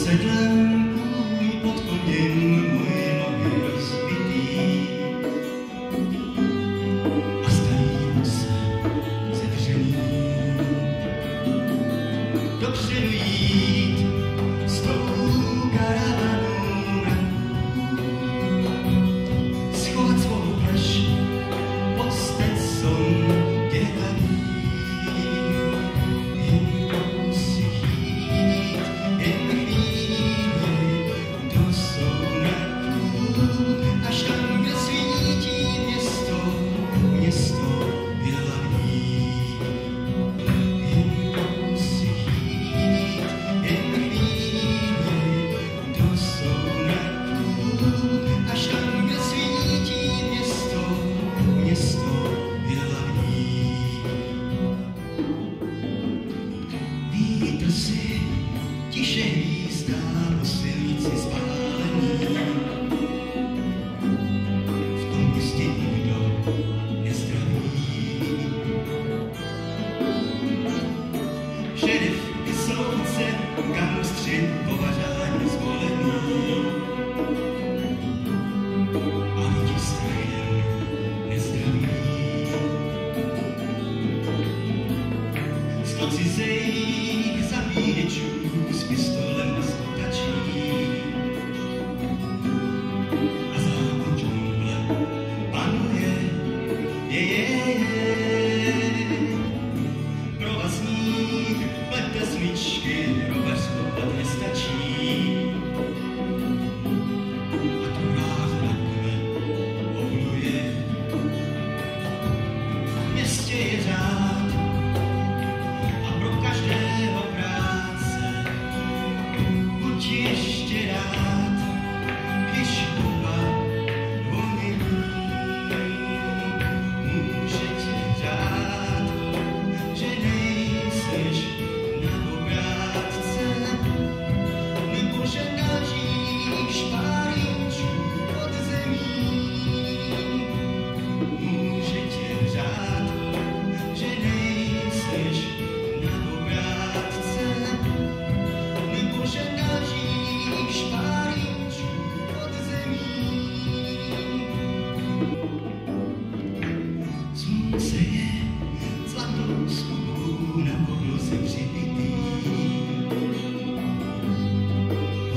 Satan si tiše hvízdá po silnici spálení. V tom jistě nikdo nezdraví. Šerif i slunce kam střed považání zvolený. A lidi strachem nezdraví. Z noci needed you was Mr.